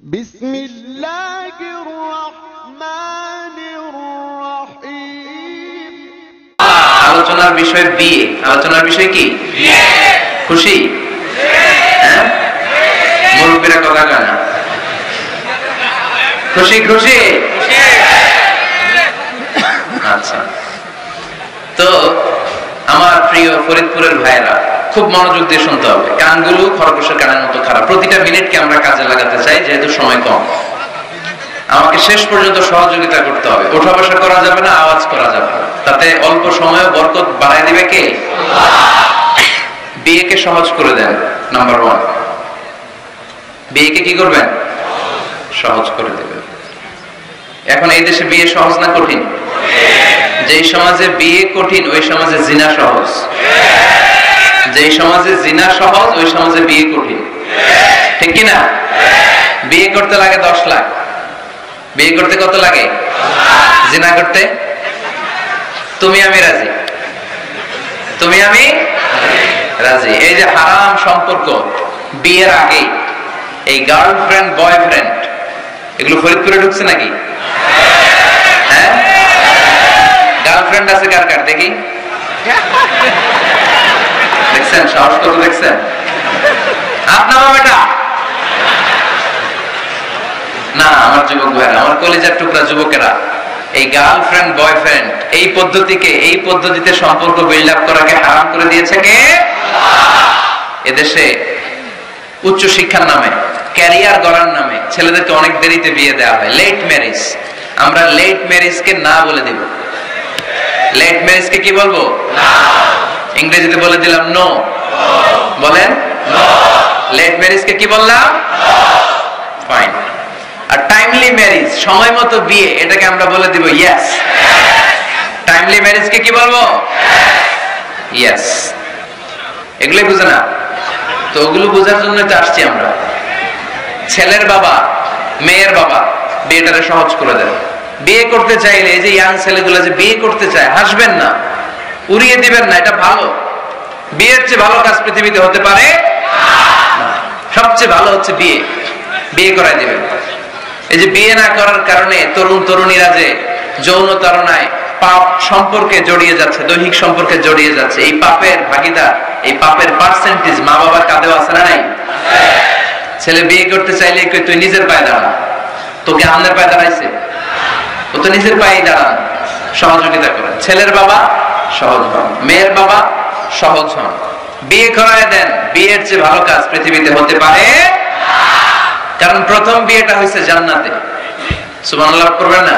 بسم الله الرحمن الرحيم আলোচনার বিষয় বিয়ে আলোচনার বিষয় কি খুশি হ্যাঁ মুরব্বীরা কথা কয় না খুশি খুশি আচ্ছা তো আমার প্রিয় ফরিদপুরের ভাইরা খুব মনোযোগ দিয়ে শুনতে হবে। কানগুলো খরগোশের কানের মতো খারাপ। প্রতিটা মিনিটকে আমরা কাজে লাগাতে চাই, যেহেতু সময় কম। আমাকে শেষ পর্যন্ত সহযোগিতা করতে হবে। ওঠা বসা করা যাবে না, আওয়াজ করা যাবে তাতে অল্প সময়ে বরকত বাড়ায় দিবে কে? বিয়েকে সহজ করে দেন নাম্বার ওয়ান বিয়েকে কি করবেন? সহজ করে দেবেন। এখন এই দেশে বিয়ে সহজ না কঠিন? যেই সমাজে বিয়ে কঠিন, ওই সমাজে জিনা সহজ। যেই সমাজে জিনা সহজ, ওই সমাজে বিয়ে কঠিন। ঠিক কি না? বিয়ে করতে লাগে দশ লাখ। বিয়ে করতে কত লাগে? জিনা করতে? তুমি আমি রাজি। তুমি আমি রাজি। এই যে হারাম সম্পর্ক, বিয়ের আগে এই গার্লফ্রেন্ড বয়ফ্রেন্ড এগুলো ফরিদপুরে ঢুকছে নাকি? হ্যাঁ? গার্লফ্রেন্ড আছে কার কার? দেখি। দেখছেন? সাহস কত দেখছেন। আপনার বেটা না, আমার যুবক ভাইরা আমার কলেজের টুকরা যুবকেরা, এই গার্লফ্রেন্ড বয়ফ্রেন্ড এই পদ্ধতিকে, এই পদ্ধতিতে সম্পর্ক বিল্ড আপ করাকে হারাম করে দিয়েছে কে? এদেশে উচ্চ শিক্ষার নামে ক্যারিয়ার গড়ার নামে ছেলেদেরকে অনেক দেরিতে বিয়ে দেওয়া হয়। লেট ম্যারেজ আমরা লেট ম্যারেজকে না বলে দিব। লেট ম্যারেজকে কি বলব? ইংরেজিতে বলে দিলাম নো বলেন লেট ম্যারেজকে কি বললাম? ফাইন আর টাইমলি ম্যারেজ সময় মতো বিয়ে, এটাকে আমরা বলে দিব ইয়েস টাইমলি ম্যারেজকে কি বলব? ইয়েস এগুলোই বুঝে না। তো ওগুলো বোঝার জন্য তো আসছি আমরা। ছেলের বাবা, মেয়ের বাবা, বিয়েটারে সহজ করে দেন। বিয়ে করতে চাইলে এই যে ইয়াং ছেলেগুলো যে বিয়ে করতে চায়, হাসবেন না। উড়িয়ে দিবেন না, এটা ভালো। বিয়ের চেয়ে ভালো কাজ পৃথিবীতে হতে পারে? সবচেয়ে ভালো হচ্ছে বিয়ে। বিয়ে করাই দিবেন। এই যে বিয়ে না করার কারণে তরুণ তরুণীরা যে যৌন তারণায় পাপ সম্পর্কে জড়িয়ে যাচ্ছে, দৈহিক সম্পর্কে জড়িয়ে যাচ্ছে, এই পাপের ভাগিদার, এই পাপের পার্সেন্টেজ মা বাবার কাঁধেও আছে না নাই? ছেলে বিয়ে করতে চাইলে তুই নিজের পায়ে দাঁড়া? তোকে আমাদের পায়ে দাঁড়াইছে। ও তো নিজের পায়ে দাঁড়ান। সহযোগিতা করেন। ছেলের বাবা সহজ হন। মেয়ের বাবা সহজ হন। বিয়ে করায় দেন, বিয়ের চেয়ে ভালো কাজ পৃথিবীতে হতে পারে কারণ প্রথম বিয়েটা হয়েছে জান্নাতে। সুবহানাল্লাহ করবেন না?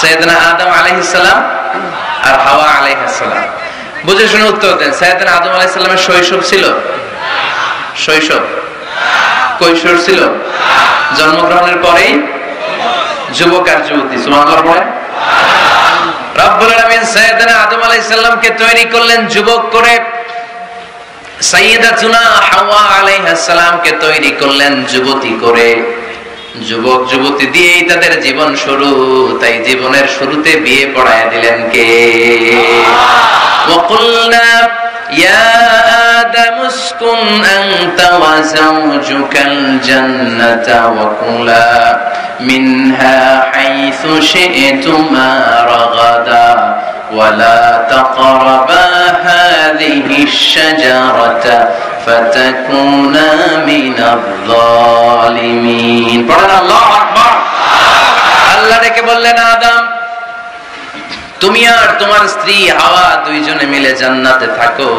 সৈয়দনা আদম আলাইহিস আর হাওয়া আলাইহিস বুঝে শুনে উত্তর দেন সৈয়দনা আদম আলাইহিস সালামের শৈশব ছিল? শৈশব। কৈশোর ছিল? জন্মগ্রহণের পরেই যুবক আর যুবতী। সুবহানাল্লাহ পড়েন? রব্বুল আলামিন সাইয়েদনা আদম আলাইহিস সালামকে তৈরি করলেন যুবক করে। হাওয়া সালামকে তৈরি করলেন যুবতী করে। যুবক যুবতী দিয়েই তাদের জীবন শুরু, তাই জীবনের শুরুতে বিয়ে পড়ায় দিলেন কে? ইয়া آدم اسكن أنت وزوجك الجنة وكلا منها حيث شئتما رغدا ولا تقربا هذه الشجرة فتكونا من الظالمين পড়েন আল্লাহ আকবার আল্লাহ ডেকে বললেন আদম তুমি আর তোমার স্ত্রী হাওয়া দুইজনে মিলে জান্নাতে থাকো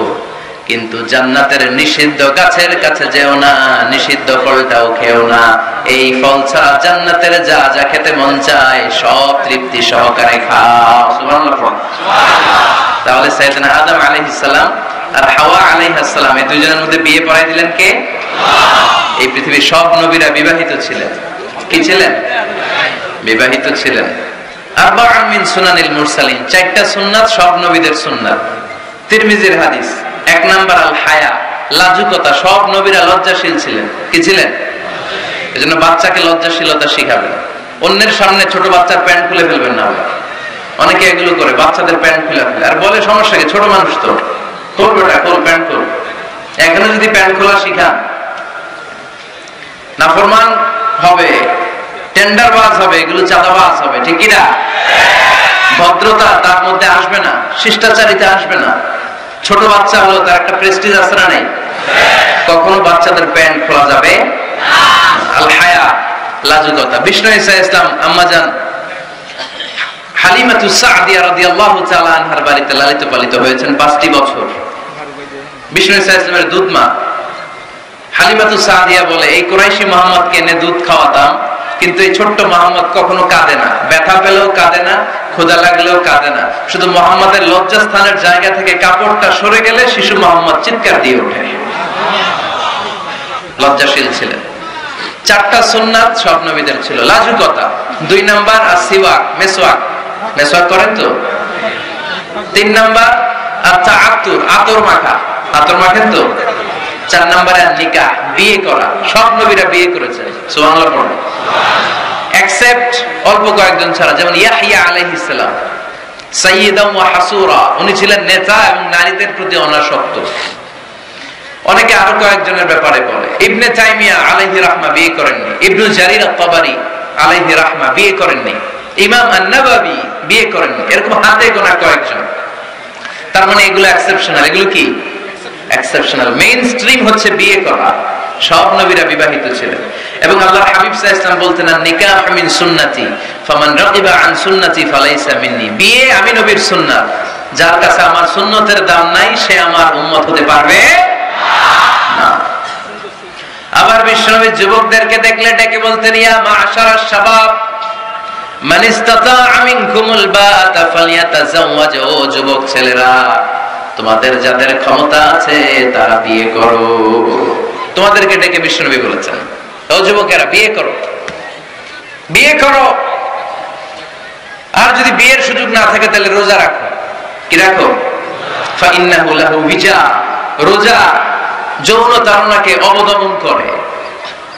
কিন্তু জান্নাতের নিষিদ্ধ গাছের কাছে যেও না নিষিদ্ধ ফলটাও খেও না। এই ফল ছাড়া জান্নাতের যা যা খেতে মন চায় সব তৃপ্তি সহকারে খাও। তাহলে সাইয়েদনা আদম আলাইহিস আর হাওয়া আলাইহিস সালাম এই দুইজনের মধ্যে বিয়ে পড়াই দিলেন কে? এই পৃথিবীর সব নবীরা বিবাহিত ছিলেন। কি ছিলেন? বিবাহিত ছিলেন। আরবাআন মিন সুনানিল মুরসালিন চারটা সুন্নাত সব নবীদের সুন্নাত। তিরমিজির হাদিস। এক নাম্বার আল হায়া, লাজুকতা, সব নবীরা লজ্জাশীল ছিলেন। কি ছিলেন? এজন্য বাচ্চাকে লজ্জাশীলতা শিখাবেন। অন্যের সামনে ছোট বাচ্চার প্যান্ট খুলে ফেলবেন না অনেকে এগুলো করে, বাচ্চাদের প্যান্ট খুলে ফেলে। আর বলে, সমস্যা কি? ছোট মানুষ তো। তোর বেটা খোল প্যান্ট খোল? এখানে যদি প্যান্ট খোলা শিখান নাফরমান হবে টেন্ডারবাজ হবে, এগুলো চাঁদাবাজ হবে, ঠিক কিনা ভদ্রতা তার মধ্যে আসবে না, শিষ্টাচারিতা আসবে না। ছোট বাচ্চা হলো তার একটা প্রেস্টিজ আছে না নেই? কখনো বাচ্চাদের প্যান্ট খোলা যাবে? হায়া লাজুকতা। বিষ্ণু ইসা ইসলাম হালিমাতু সাদিয়া রাদিয়াল্লাহু তাআলা আনহার বাড়িতে লালিত পালিত হয়েছেন পাঁচটি বছর। বিষ্ণু ইসা ইসলামের দুধ মা। হালিমাতু সাদিয়া বলে, এই কুরাইশি মোহাম্মদকে এনে দুধ খাওয়াতাম কিন্তু এই ছোট্ট মোহাম্মদ কখনো কাঁদে না। ব্যথা পেলেও কাঁদে না ক্ষুদা লাগলেও কাঁদে না। শুধু মোহাম্মদের লজ্জাস্থানের জায়গা থেকে কাপড়টা সরে গেলে শিশু মোহাম্মদ চিৎকার দিয়ে ওঠে। লজ্জাশীল ছিলেন। চারটা সুন্নাত সব নবীদের ছিল। লাজুকতা। দুই নাম্বার আর সিওয়াক মেসওয়াক মেসওয়াক করেন তো? তিন নাম্বার আচ্ছা আতুর আতর মাখা। আতর মাখেন তো? চার নাম্বারে নিকা, বিয়ে করা। সব নবীরা বিয়ে এক্সেপ্ট অল্প কয়েকজন ছাড়া, যেমন ইয়াহিয়া হাসুরা। উনি ছিলেন নেতা এবং নারীদের প্রতি অনাসক্ত। অনেকে আরও কয়েকজনের ব্যাপারে বলে, ইবনে তাইমিয়া রাহমা বিয়ে করেননি। ইবনু জারির আলাইহি রাহমা বিয়ে করেননি। ইমাম আন-নাবাবি বিয়ে করেননি। এরকম হাতে গোনা কয়েকজন। তার মানে এগুলো এক্সেপশনাল এগুলো কি? এক্সেপশনাল মেইন স্ট্রিম হচ্ছে বিয়ে করা। সব নবীরা বিবাহিত ছিলেন। এবং আল্লাহর হাবিব সাল্লাল্লাহু আলাইহি বলতেন নিকাহ মিন সুন্নতি, ফামান রাগিবা আন সুন্নতি ফালাইসা মিন্নি। বিয়ে আমি নবীর সুন্নাত। যার কাছে আমার সুন্নতের দাম নাই, সে আমার উম্মত হতে পারবে আবার বিশ্বনবী যুবকদেরকে দেখলে ডেকে বলতেন, ইয়া মাশারা শাবাব মান ইসতাতাআ মিনকুমুল বাআতা ফালইয়াতাযাওয়াজ ও যুবক ছেলেরা তোমাদের যাদের ক্ষমতা আছে, তারা বিয়ে করো। তোমাদেরকে ডেকে বিশ্বনবী বলেছেন, ও যুবকেরা, বিয়ে করো। বিয়ে করো। আর যদি বিয়ের সুযোগ না থাকে, তাহলে রোজা রাখো। কি রাখো? রোজা যৌন তারণাকে অবদমন করে,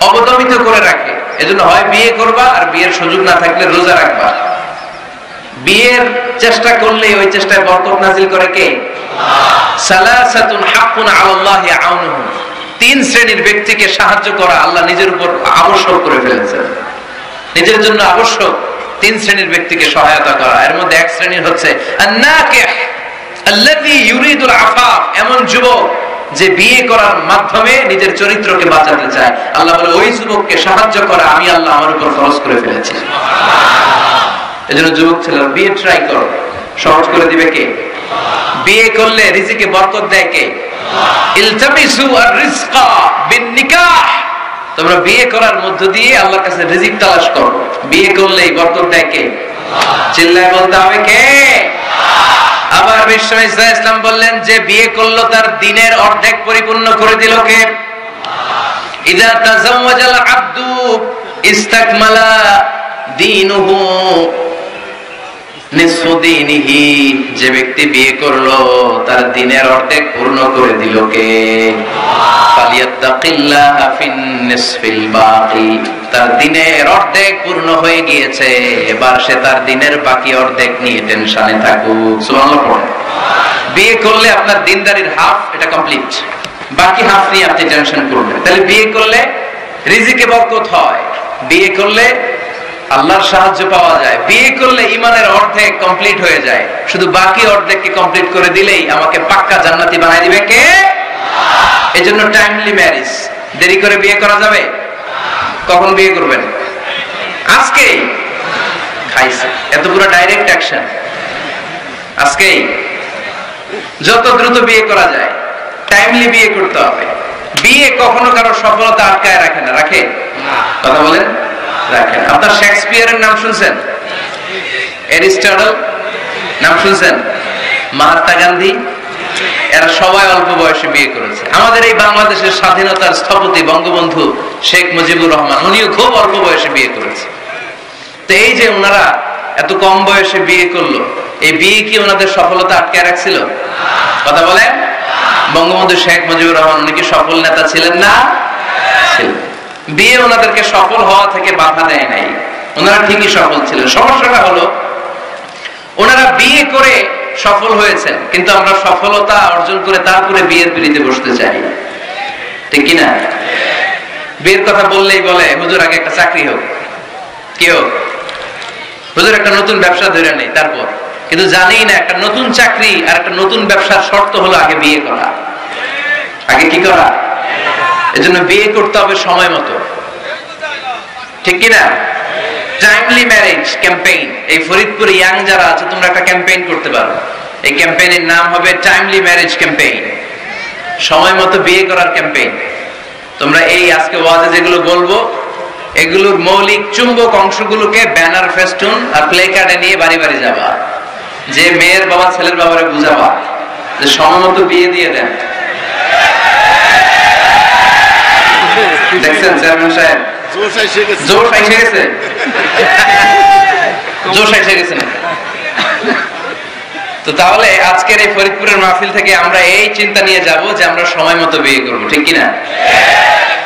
অবদমিত করে রাখে। এজন্য হয় বিয়ে করবা, আর বিয়ের সুযোগ না থাকলে রোজা রাখবা। বিয়ের চেষ্টা করলে ওই চেষ্টায় বরকত নাজিল করে কে? তিন শ্রেণির ব্যক্তিকে সাহায্য করা আল্লাহ নিজের উপর আবশ্যক করে ফেলেছেন। নিজের জন্য আবশ্যক তিন শ্রেণির ব্যক্তিকে সহায়তা করা। এর মধ্যে এক শ্রেণির হচ্ছে এমন যুবক যে বিয়ে করার মাধ্যমে নিজের চরিত্রকে বাঁচাতে চায়। আল্লাহ বলে, ওই যুবককে সাহায্য করা আমি আল্লাহ আমার উপর খরচ করে ফেলেছি। এজন্য যুবক ছেলেরা, বিয়ে ট্রাই করো। সহজ করে দিবে কে? বিয়ে করলে রিজিকে বরকত দেয় কে? তোমরা বিয়ে করার মধ্য দিয়ে আল্লাহর কাছে রিজিক তালাশ করো। বিয়ে করলে এই বরকত দেয় কে? চিল্লায় বলতে হবে কে? আবার বিশ্ব ইসলাম বললেন, যে বিয়ে করল তার দিনের অর্ধেক পরিপূর্ণ করে দিল কে? ইদা তাজাওয়াজাল আব্দু ইস্তাকমালা দীনিহি। যে ব্যক্তি বিয়ে করল, তার দিনের অর্ধেক পূর্ণ করে দিল কে? থাকুক। বিয়ে করলে আপনার দিনদারির হাফ, এটা কমপ্লিট। বাকি হাফ নিয়ে আপনি টেনশন করবেন বিয়ে করলে বিয়ে করলে আল্লাহর সাহায্য পাওয়া যায়। বিয়ে করলে ইমানের অর্ধেক কমপ্লিট হয়ে যায়। শুধু বাকি অর্ধেককে কমপ্লিট করে দিলেই আমাকে পাক্কা জান্নাতি বানাই দিবে কে? এজন্য টাইমলি ম্যারেজ দেরি করে বিয়ে করা যাবে? কখন বিয়ে করবেন? আজকেই। খাইছে। এত পুরো ডাইরেক্ট অ্যাকশন আজকেই। যত দ্রুত বিয়ে করা যায় টাইমলি বিয়ে করতে হবে। বিয়ে কখনো কারও সফলতা আটকায় রাখে না। রাখে? কথা বলেন? রাখেন। আপনার শেক্সপিয়ারের নাম শুনছেন? এরিস্টটল নাম শুনছেন? মহাত্মা গান্ধী? এরা সবাই অল্প বয়সে বিয়ে করেছে। আমাদের এই বাংলাদেশের স্বাধীনতার স্থপতি, বঙ্গবন্ধু শেখ মুজিবুর রহমান, উনিও খুব অল্প বয়সে বিয়ে করেছে। তো এই যে ওনারা এত কম বয়সে বিয়ে করল, এই বিয়ে কি ওনাদের সফলতা আটকে রাখছিল? কথা বলেন? বঙ্গবন্ধু শেখ মুজিবুর রহমান, উনি কি সফল নেতা ছিলেন না? ছিলেন। বিয়ে ওনাদেরকে সফল হওয়া থেকে বাধা দেয় নাই। ওনারা ঠিকই সফল ছিলেন। সমস্যাটা হলো, ওনারা বিয়ে করে সফল হয়েছেন, কিন্তু আমরা সফলতা অর্জন করে তারপরে বিয়ের পিড়িতে বসতে চাই। ঠিক কিনা? বিয়ের কথা বললেই বলে, হুজুর, আগে একটা চাকরি হোক। কেউ হুজুর, একটা নতুন ব্যবসা ধরে নেই, তারপর। কিন্তু জানি না, একটা নতুন চাকরি আর একটা নতুন ব্যবসার শর্ত হলো আগে বিয়ে করা। আগে কি করা? এজন্য বিয়ে করতে হবে সময় মতো। ঠিক কিনা? টাইমলি ম্যারেজ ক্যাম্পেইন এই ফরিদপুর ইয়াং যারা আছে, তোমরা একটা ক্যাম্পেইন করতে পারো। এই ক্যাম্পেইনের নাম হবে টাইমলি ম্যারেজ ক্যাম্পেইন সময় মতো বিয়ে করার ক্যাম্পেইন তোমরা এই আজকে ওয়াজে যেগুলো বলব, এগুলোর মৌলিক চুম্বক অংশগুলোকে ব্যানার, ফেস্টুন আর প্লে কার্ডে নিয়ে বাড়ি বাড়ি যাবা। যে মেয়ের বাবা, ছেলের বাবারে বুঝাবা যে সময় মতো বিয়ে দিয়ে দেন। দেখছেন চেয়ারম্যান সাহেব? জোর গেছে। জোর গেছে? তো তাহলে আজকের এই ফরিদপুরের মাহফিল থেকে আমরা এই চিন্তা নিয়ে যাব যে আমরা সময় মতো বিয়ে করব ঠিক কিনা?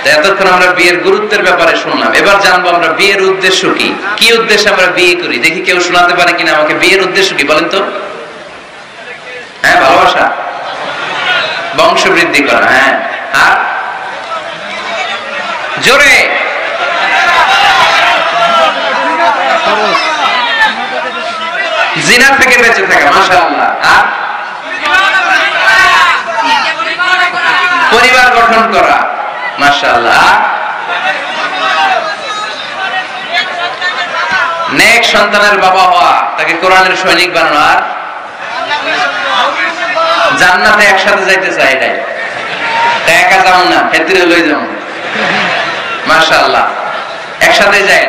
এতক্ষণ আমরা বিয়ের গুরুত্বের ব্যাপারে শুনলাম। এবার জানব আমরা বিয়ের উদ্দেশ্য কি? কি উদ্দেশ্যে আমরা বিয়ে করি? দেখি কেউ শোনাতে পারে কিনা আমাকে বিয়ের উদ্দেশ্য কি বলেন তো। হ্যাঁ ভালোবাসা? বংশ বৃদ্ধি করা হ্যাঁ। আর জোরে। জিনা থেকে বেঁচে থাকা, মাশাআল্লাহ। পরিবার গঠন করা, মাশাআল্লাহ। নেক সন্তানের বাবা হওয়া, তাকে কোরআনের সৈনিক বানানো, আর? জান্নাতে একসাথে যাইতে চাই এটাই। একা যাও না ক্ষেত্রে লই যাও। একসাথে যায়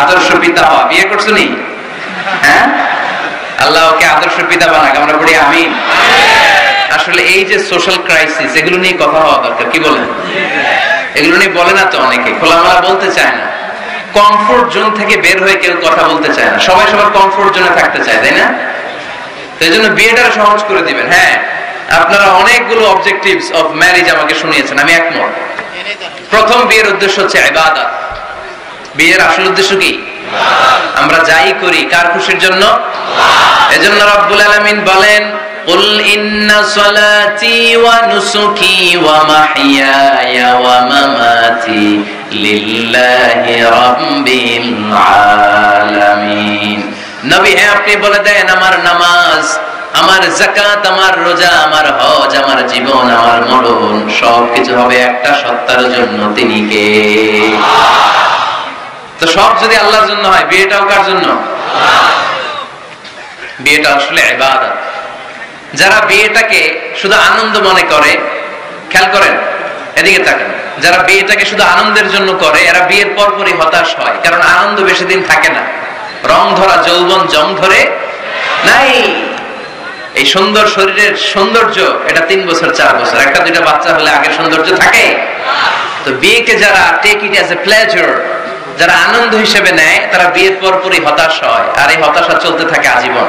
আদর্শ পিতা হওয়া। বিয়ে করছ নি? হ্যাঁ? আল্লাহ ওকে আদর্শ পিতা বানাক। আমরা পড়ি আমি আসলে এই যে সোশ্যাল ক্রাইসিস এগুলো নিয়ে কথা হওয়া দরকার। কি বলেন? এগুলো নিয়ে বলে না তো অনেকে। খোলামেলা বলতে চায় না। কমফোর্ট জোন থেকে বের হয়ে কেউ কথা বলতে চায় না। সবাই সবার কমফোর্ট জোনে থাকতে চায়, তাই না? তো এই জন্য বিয়েটা সহজ করে দিবেন। হ্যাঁ। আপনারা অনেকগুলো অবজেক্টিভস অফ ম্যারেজ আমাকে শুনিয়েছেন আমি একমত প্রথম বিয়ের উদ্দেশ্য হচ্ছে ইবাদত বিয়ের আসল উদ্দেশ্য কি আমরা যাই করি কার খুশির জন্য এজন্য রব্বুল আলামিন বলেন قل إن صلاتي ونسكي ومحياي ومماتي لله رب العالمين নবী হ্যাঁ আপনি বলে দেন আমার নামাজ আমার জাকাত আমার রোজা, আমার হজ, আমার জীবন, আমার মরণ, সবকিছু হবে একটা সত্তার জন্য তিনি কে? তো সব যদি আল্লাহর জন্য হয়, বিয়েটাও কার জন্য? বিয়েটা আসলে ইবাদত। যারা বিয়েটাকে শুধু আনন্দ মনে করে, খেয়াল করেন, এদিকে তাকান। যারা বিয়েটাকে শুধু আনন্দের জন্য করে, এরা বিয়ের পরপরই হতাশ হয়, কারণ আনন্দ বেশি দিন থাকে না। রং ধরা, যৌবন জং ধরে নাই। এই সুন্দর শরীরের সৌন্দর্য, এটা তিন বছর, চার বছর। একটা দুইটা বাচ্চা হলে আগে সৌন্দর্য থাকে। তো বিয়েকে যারা take it as a pleasure যারা আনন্দ হিসেবে নেয়, তারা বিয়ের পরপরই হতাশ হয়। আর এই হতাশা চলতে থাকে আজীবন।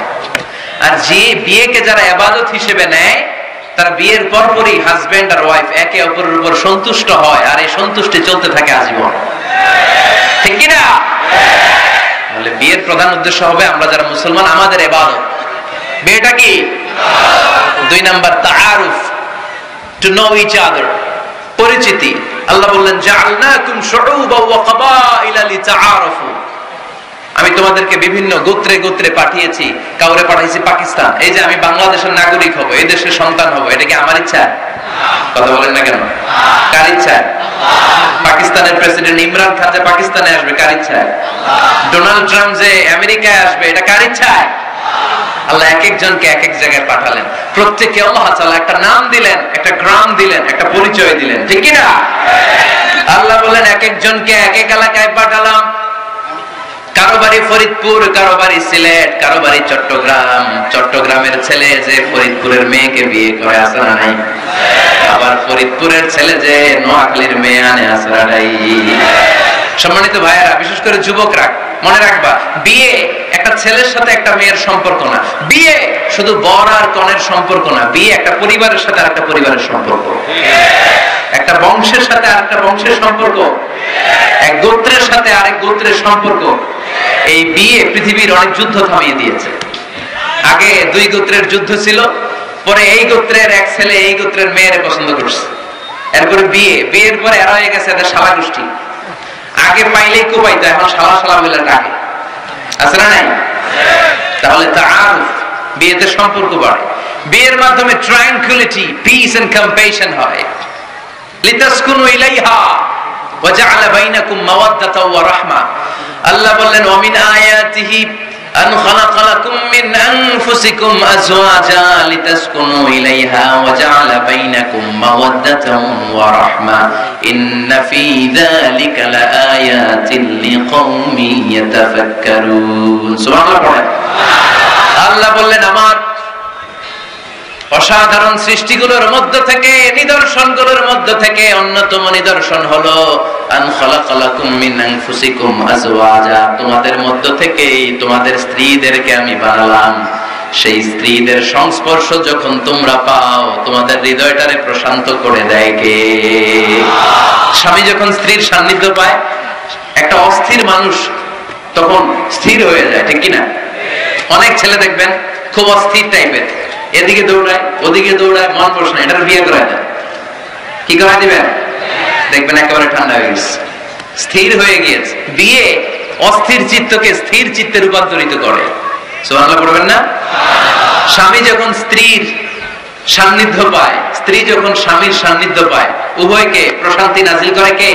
আর যে বিয়েকে যারা আবাদত হিসেবে নেয়, তারা বিয়ের পরপরই হাজবেন্ড আর ওয়াইফ একে অপরের উপর সন্তুষ্ট হয়, আর এই সন্তুষ্টি চলতে থাকে আজীবন। ঠিক কিনা? তাহলে বিয়ের প্রধান উদ্দেশ্য হবে আমরা যারা মুসলমান, আমাদের এবাদত বিয়েটা কি? দুই নাম্বার, তাআরুফ টু নো ইচ আদার পরিচিতি। আল্লাহ বললেন, জাআলনাকুম শুউবা ওয়া কাবাইলা লিতাআরাফু। আমি তোমাদেরকে বিভিন্ন গোত্রে গোত্রে পাঠিয়েছি, কাউরে পাঠাইছি পাকিস্তান। এই যে আমি বাংলাদেশের নাগরিক হব, এই দেশের সন্তান হব, এটা কি আমার ইচ্ছা? কথা বলেন না কেন? কার ইচ্ছা? পাকিস্তানের প্রেসিডেন্ট ইমরান খান যে পাকিস্তানে আসবে, কার ইচ্ছা? ডোনাল্ড ট্রাম্প যে আমেরিকায় আসবে, এটা কার ইচ্ছায় আল্লাহ এক একজনকে এক এক জায়গায় পাঠালেন। প্রত্যেককে আল্লাহ তাআলা একটা নাম দিলেন, একটা গ্রাম দিলেন, একটা পরিচয় দিলেন। ঠিক কি না আল্লাহ বলেন এক একজনকে এক এক এলাকায় পাঠালাম। কারও বাড়ি ফরিদপুর, কারও বাড়ি সিলেট, কারও বাড়ি চট্টগ্রাম। চট্টগ্রামের ছেলে যে ফরিদপুরের মেয়েকে বিয়ে করে আসে নাই? আবার ফরিদপুরের ছেলে যে নোয়াখালীর মেয়ে আনে আসে না নাই? সম্মানিত ভাইয়েরা, বিশেষ করে যুবকরা, মনে রাখবা, বিয়ে একটা ছেলের সাথে একটা মেয়ের সম্পর্ক না। বিয়ে শুধু বর আর কনের সম্পর্ক না, বিয়ে একটা পরিবারের সাথে আর একটা পরিবারের সম্পর্ক। একটা বংশের সাথে আর একটা বংশের সম্পর্ক। এক গোত্রের সাথে আরেক গোত্রের সম্পর্ক। এই বিয়ে পৃথিবীর অনেক যুদ্ধ থামিয়ে দিয়েছে। আগে দুই গোত্রের যুদ্ধ ছিল, পরে এই গোত্রের এক ছেলে, এই গোত্রের মেয়েরে পছন্দ করছে। এরপরে বিয়ে, বিয়ের পরে এরা হয়ে গেছে এদের শালা গোষ্ঠী আগে পাইলেই কোবাইতো, এখন সালা সালা মিলে ডাকে। আছে না নাই? তাহলে তা আর বিয়েতে সম্পর্ক বাড়ে। বিয়ের মাধ্যমে ট্রাঙ্কুলিটি পিস এন্ড কম্পেশন হয়। লিতাসকুনু ইলাইহা ওয়া জাআলা বাইনাকুম মাওয়াদ্দাতাও ওয়া রাহমা। আল্লাহ বললেন, ওয়া মিন আয়াতিহি أن خلق لكم من أنفسكم أزواجا لتسكنوا إليها وجعل بينكم مودة ورحمة إن في ذلك لآيات لقوم يتفكرون سبحان الله আল্লাহ বললেন আমার অসাধারণ সৃষ্টিগুলোর মধ্য থেকে, নিদর্শনগুলোর মধ্য থেকে অন্যতম নিদর্শন হলো তোমাদের মধ্য থেকে তোমাদের স্ত্রীদেরকে আমি বানালাম। সেই স্ত্রীদের সংস্পর্শ যখন তোমরা পাও, তোমাদের হৃদয়টারে প্রশান্ত করে দেয় কে? স্বামী যখন স্ত্রীর সান্নিধ্য পায়, একটা অস্থির মানুষ তখন স্থির হয়ে যায়, ঠিক কিনা? অনেক ছেলে দেখবেন, খুব অস্থির টাইপের এদিকে দৌড়ায়, ওদিকে দৌড়ায়, মন বসে না, এটার বিয়ে করায় দেয় কি করায় দিবেন দেখবেন একেবারে ঠান্ডা হয়ে গেছে। স্থির হয়ে গিয়েছে। বিয়ে অস্থির চিত্তকে স্থির চিত্তে রূপান্তরিত করে। না? স্বামী যখন স্ত্রীর সান্নিধ্য পায়, স্ত্রী যখন স্বামীর সান্নিধ্য পায়, উভয়কে প্রশান্তি নাজিল করে কে?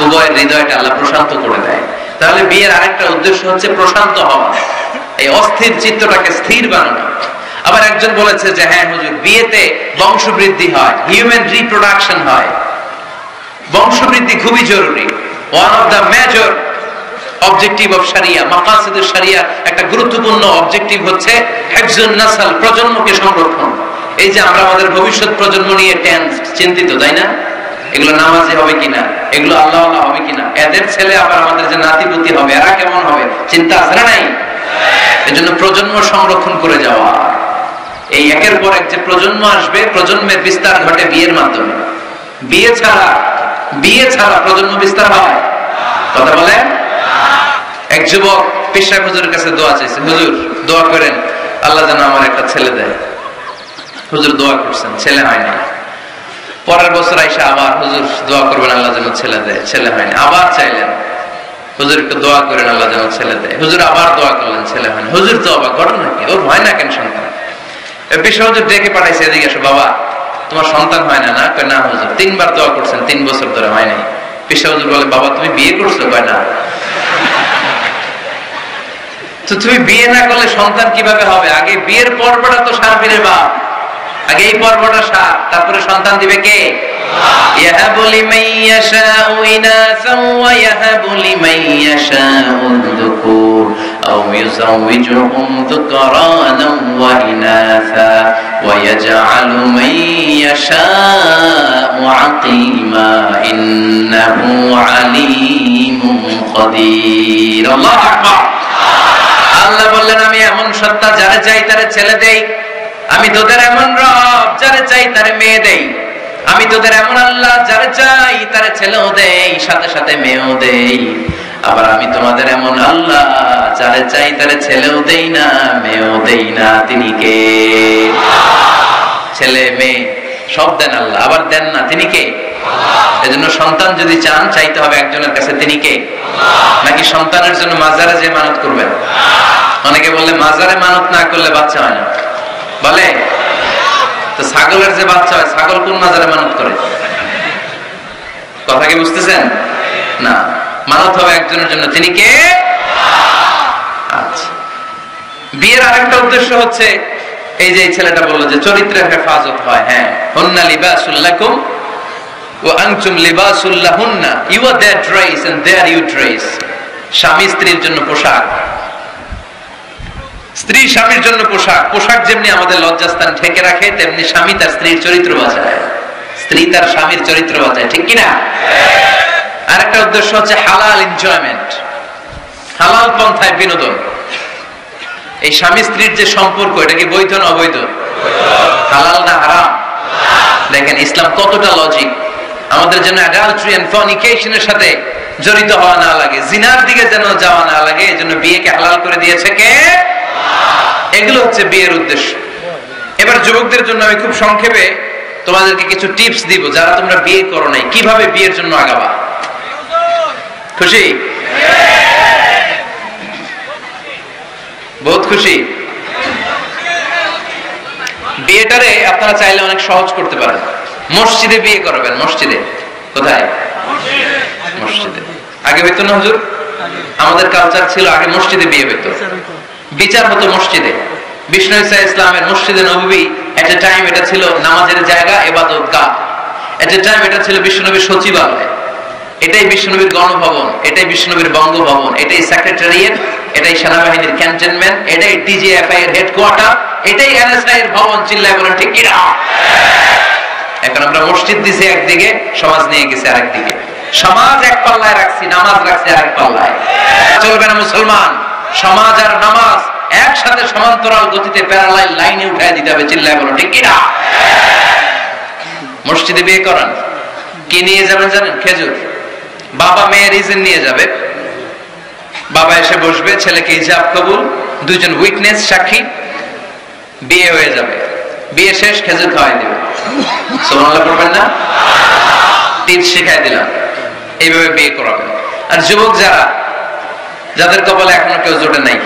উভয়ের হৃদয়টা আল্লাহ প্রশান্ত করে দেয়। তাহলে বিয়ের আরেকটা উদ্দেশ্য হচ্ছে প্রশান্ত হওয়া। এই অস্থির চিত্তটাকে স্থির বানানো। আবার একজন বলেছে যে হ্যাঁ হুজুর, বিয়েতে বংশবৃদ্ধি হয় হিউম্যান রিপ্রোডাকশন হয়। বংশবৃদ্ধি খুবই জরুরি। One of the major objective of sharia মাকাসিদুল শারিয়া একটা গুরুত্বপূর্ণ অবজেক্টিভ হচ্ছে হেফজুন নাসাল, প্রজন্মকে সংরক্ষণ। এই যে আমরা আমাদের ভবিষ্যৎ প্রজন্ম নিয়ে টেন্স চিন্তিত, তাই না? এগুলো নামাজি হবে কিনা? এগুলো আল্লাহ আল্লাহ হবে কিনা? এদের ছেলে আবার আমাদের যে নাতিপুতি হবে, এরা কেমন হবে? চিন্তা আছে না নাই? এজন্য প্রজন্ম সংরক্ষণ করে যাওয়া। এই একের পর এক যে প্রজন্ম আসবে, প্রজন্মের বিস্তার ঘটে বিয়ের মাধ্যমে। বিয়ে ছাড়া বিয়ে ছাড়া প্রজন্ম বিস্তার হয়? কথা বলেন? এক যুবক পেশা হুজুরের কাছে দোয়া চাইছে, হুজুর, দোয়া করেন, আল্লাহ যেন আমার একটা ছেলে দেয়। হুজুর দোয়া করছেন, ছেলে হয় না পরের বছর আইসা আবার, হুজুর, দোয়া করবেন, আল্লাহ যেন ছেলে দেয়। ছেলে হয়নি আবার চাইলেন, হুজুর, একটু দোয়া করেন, আল্লাহ যেন ছেলে দেয়। হুজুর আবার দোয়া করলেন, ছেলে হয়নি হুজুর তো অবাক, ঘটনা কি? ওর হয় না কেন সন্তান? পেশা হুজুর ডেকে পাঠাইছে এদিকে এসো বাবা তোমার সন্তান হয় না না কয় না হুজুর তিনবার দোয়া করছেন তিন বছর ধরে হয় নাই পেশা হুজুর বলে বাবা তুমি বিয়ে করছো কয় না তো তুমি বিয়ে না করলে সন্তান কিভাবে হবে আগে বিয়ের পর্বটা তো সারবিরে বাপ আগে এই পর্বটা সার তারপরে সন্তান দিবে কে يهب لمن يشاء إناثا ويهب لمن يشاء الذكور أو يزوجهم ذكرانا وإناثا ويجعل من يشاء عقيما إنه عليم قدير الله أكبر আল্লাহ বললেন আমি এমন সত্তা যারে চাই তারে ছেলে দেই আমি তোদের এমন রব যারে চাই তারে মেয়ে দেই আমি তোদের এমন আল্লাহ যারে চাই, তারে ছেলেও দেই, সাথে সাথে মেয়েও দেই। আবার আমি তোমাদের এমন আল্লাহ যারে চাই, তারে ছেলেও দেই না, মেয়েও দেই না, তিনি কে? ছেলে, মেয়ে, সব দেন আল্লাহ, আবার দেন না, তিনি কে? এজন্য সন্তান যদি চান, চাইতে হবে একজনের কাছে, তিনি কে? নাকি সন্তানের জন্য মাজারে যে মানত করবেন? অনেকে বললে, মাজারে মানত না করলে বাচ্চা হয় না। বলে ছাগলের যে বাচ্চা হয়, ছাগল কোন মাজারে মানত করে? কথা কি বুঝতেছেন? না, মানত হবে একজনের জন্য। তিনি কে? আচ্ছা। বিয়ের আরেকটা উদ্দেশ্য হচ্ছে, এই যে ছেলেটা বলল যে চরিত্রের হেফাজত হয় হ্যাঁ। হন্না লিবাসুল্লাকুম ও আংচুম লিবাসুল্লাহুন্না you are their dress and they're you dress স্বামী স্ত্রীর জন্য পোশাক। স্ত্রী স্বামীর জন্য পোশাক। পোশাক যেমনি আমাদের লজ্জাস্থান ঢেকে রাখে, তেমনি স্বামী তার স্ত্রীর চরিত্র বাঁচায়। স্ত্রী তার স্বামীর চরিত্র বাঁচায়, ঠিক কিনা? আরেকটা উদ্দেশ্য হচ্ছে হালাল এনজয়মেন্ট হালাল পন্থায় বিনোদন। এই স্বামী স্ত্রীর যে সম্পর্ক, এটা কি বৈধ না অবৈধ? হালাল না হারাম? দেখেন, ইসলাম কতটা লজিক আমাদের জন্য অ্যাডাল্ট্রি এন্ড ফর্নিকেশনের সাথে জড়িত হওয়া না লাগে, জিনার দিকে যেন যাওয়া না লাগে এই জন্য বিয়েকে হালাল করে দিয়েছে কে? এগুলো হচ্ছে বিয়ের উদ্দেশ্য। এবার যুবকদের জন্য আমি খুব সংক্ষেপে তোমাদেরকে কিছু টিপস দিব, যারা তোমরা বিয়ে করো নাই। কীভাবে বিয়ের জন্য আগাবা? খুশি? বহুত খুশি? বিয়েটারে আপনারা চাইলে অনেক সহজ করতে পারেন। মসজিদে বিয়ে করাবেন, মসজিদে। কোথায়? মসজিদে। আগে হইতো না হুজুর? আমাদের কালচার ছিল আগে মসজিদে বিয়ে হইতো। বিচার হতো মসজিদে। বিষ্ণু ইসা ইসলামের মসজিদে নবী এট এ টাইম এটা ছিল নামাজের জায়গা, এবাদত গা এট এ টাইম এটা ছিল বিষ্ণুনবীর সচিবালয়। এটাই বিষ্ণুনবীর গণভবন, এটাই বিষ্ণুনবীর বঙ্গভবন, এটাই সেক্রেটারিয়েট এটাই সেনাবাহিনীর ক্যান্টনমেন্ট এটাই টিজিএফআই এর হেডকোয়ার্টার এটাই এনএসআই এর ভবন, চিল্লায় বলেন, ঠিক কিনা? এখন আমরা মসজিদ দিছি একদিকে, সমাজ নিয়ে গেছে আরেকদিকে। সমাজ এক পাল্লায় রাখছি, নামাজ রাখছি আরেক পাল্লায়। চলবে না মুসলমান, সমাজ আর নামাজ একসাথে সমান্তরাল গতিতে প্যারালাইল লাইনে উঠায় দিতে হবে, চিল্লায় বলো, ঠিক কিনা? মসজিদে বিয়ে করান। কি নিয়ে যাবেন জানেন? খেজুর। বাবা মেয়ের ইজেন নিয়ে যাবে। বাবা এসে বসবে, ছেলেকে ইজাব কবুল দুজন উইটনেস সাক্ষী, বিয়ে হয়ে যাবে। বিয়ে শেষ, খেজুর খাওয়াই দিবে। সোমাল্লা করবেন না? টিপস শিখাই দিলাম। এইভাবে বিয়ে করাবেন আর যুবক যারা, যাদের কপালে এখনও কেউ জোটে নাই।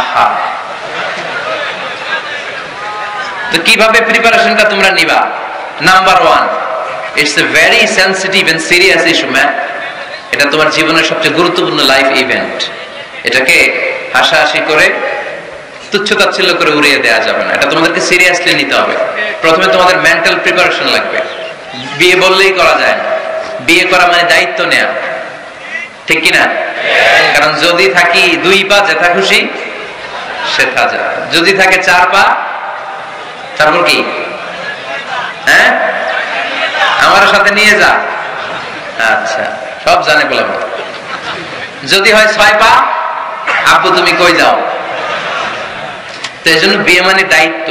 আহা। তো কীভাবে প্রিপারেশনটা তোমরা নিবা? Number one it's a very sensitive and serious issue man এটা তোমার জীবনের সবচেয়ে গুরুত্বপূর্ণ লাইফ ইভেন্ট এটাকে হাসাহাসি করে তুচ্ছ তাচ্ছিল্য করে উড়িয়ে দেওয়া যাবে না। এটা তোমাদেরকে সিরিয়াসলি নিতে হবে। প্রথমে তোমাদের মেন্টাল প্রিপারেশন লাগবে। বিয়ে বললেই করা যায় না। বিয়ে করা মানে দায়িত্ব নেয়া। ঠিক কিনা কারণ যদি থাকি দুই পা যেথা খুশি, সেথা যা। যদি থাকে চার পা, তারপর কি? হ্যাঁ? আমার সাথে নিয়ে যা। আচ্ছা সব জানে বলে যদি হয় ছয় পা আপু তুমি কই যাও? তো এই জন্য বিয়ে মানে দায়িত্ব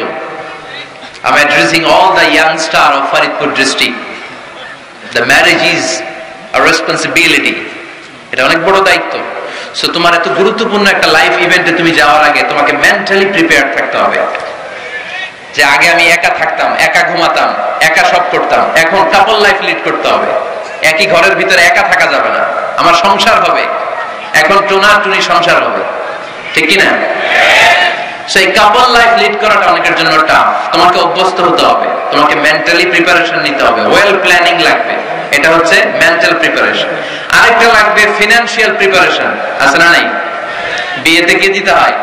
addressing all the young star of Faridpur district. The marriage is a responsibility. এটা অনেক বড় দায়িত্ব। সো তোমার এত গুরুত্বপূর্ণ একটা লাইফ ইভেন্টে তুমি যাওয়ার আগে তোমাকে মেন্টালি প্রিপেয়ার থাকতে হবে। যে আগে আমি একা থাকতাম, একা ঘুমাতাম, একা সব করতাম, এখন কাপল লাইফ লিড করতে হবে। একই ঘরের ভিতরে একা থাকা যাবে না। আমার সংসার হবে। এখন টোনা টুনি সংসার হবে। ঠিক কি না সেই কাপল লাইফ লিড করাটা অনেকের জন্য টাফ তোমাকে অভ্যস্ত হতে হবে, তোমাকে মেন্টালি প্রিপারেশন নিতে হবে ওয়েল প্ল্যানিং লাগবে। এটা হচ্ছে মেন্টাল প্রিপারেশন আরেকটা লাগবে ফিনান্সিয়াল প্রিপারেশন আছে না নাই? বিয়েতে কি দিতে হয়?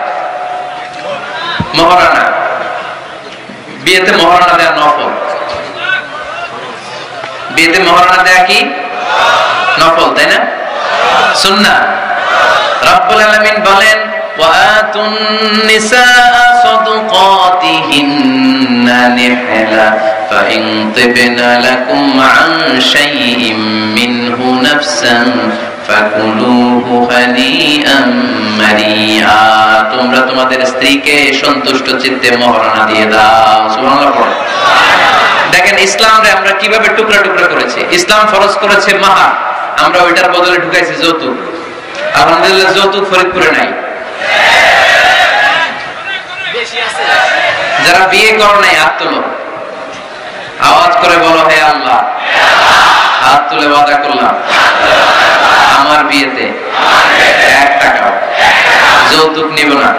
মহারানা। বিয়েতে মহারণা দেয়া নফল। বিয়েতে মহারণা দেয়া কি? নফল, তাই না? সুন্না রব্বুল আলামিন বলেন وآتوا النساء صدقاتهن نحلا فإن طبن لكم عن شيء منه نفسا فكلوه هنيئا مريئا তোমরা তোমাদের স্ত্রীকে সন্তুষ্ট চিত্তে মহারণা দিয়ে দাও সুবহানাল্লাহ পড়ো দেখেন ইসলামরে আমরা কিভাবে টুকরা টুকরা করেছি ইসলাম ফরজ করেছে মাহা আমরা ওইটার বদলে ঢুকাইছি যৌতুক আলহামদুলিল্লাহ যৌতুক ফরিদপুরে নাই যারা বিয়ে করো নাই, হাত তোলো। আওয়াজ করে বলো, হে আল্লাহ। হাত তুলে ওয়াদা করলাম। আমার বিয়েতে এক টাকাও যৌতুক নিব না।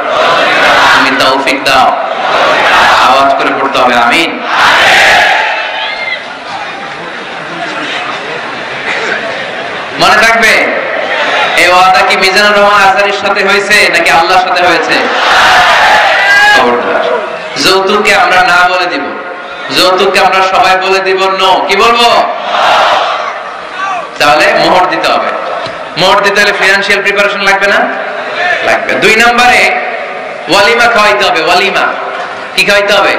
তুমি তৌফিক দাও। আওয়াজ করে পড়তে হবে, আমিন। মনে থাকবে? এই ওয়াদা কি মিজানুর রহমান সাথে হয়েছে নাকি আল্লাহর সাথে হয়েছে? যৌতুককে আমরা না বলে দিব। যৌতুককে আমরা সবাই বলে দিব নো। কি বলব? তাহলে মোহর দিতে হবে। মোহর দিতে হলে ফিনান্সিয়াল প্রিপারেশন লাগবে না? লাগবে। দুই নম্বরে ওয়ালিমা খাওয়াইতে হবে। ওয়ালিমা। কি খাওয়াইতে হবে?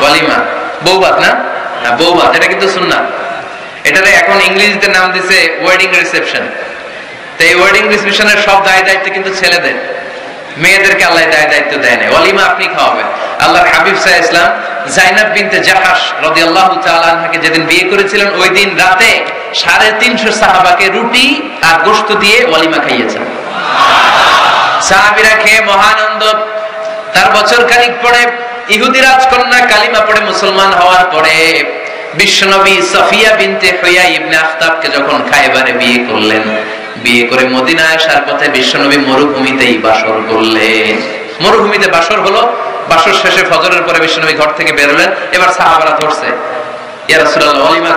ওয়ালিমা। বৌভাত না? হ্যাঁ বৌভাত। এটা কিন্তু শুননা এটারে এখন ইংরেজিতে নাম দিছে ওয়েডিং রিসেপশন তো এই ওয়েডিং রিসেপশনের সব দায় দায়িত্ব কিন্তু ছেলেদের। মেয়েদেরকে আল্লাহ দায় দায়িত্ব দেয় না অলিমা আপনি আল্লাহর হাবিব সাহা ইসলাম জাইনাব বিনতে জাহাস রদি আল্লাহ যেদিন বিয়ে করেছিলেন, ওই দিন রাতে সাড়ে তিনশো সাহাবাকে রুটি আর গোস্ত দিয়ে ওয়ালিমা খাইয়েছেন। সাহাবিরা খেয়ে মহানন্দ তার বছর খানিক পরে ইহুদি রাজকন্যা কালিমা পড়ে মুসলমান হওয়ার পরে বিশ্বনবী সফিয়া বিনতে হইয়া ইবনে আখতাবকে যখন খাইবারে বিয়ে করলেন বিয়ে করে মদিনা আসার পথে বিশ্বনবী মরুভূমিতেই বাসর করলেন। মরুভূমিতে বাসর হলো, বাসর শেষে ফজরের পরে বিশ্বনবী ঘর থেকে বেরোলেন, এবার সাহাবারা ধরছে। ওলিমা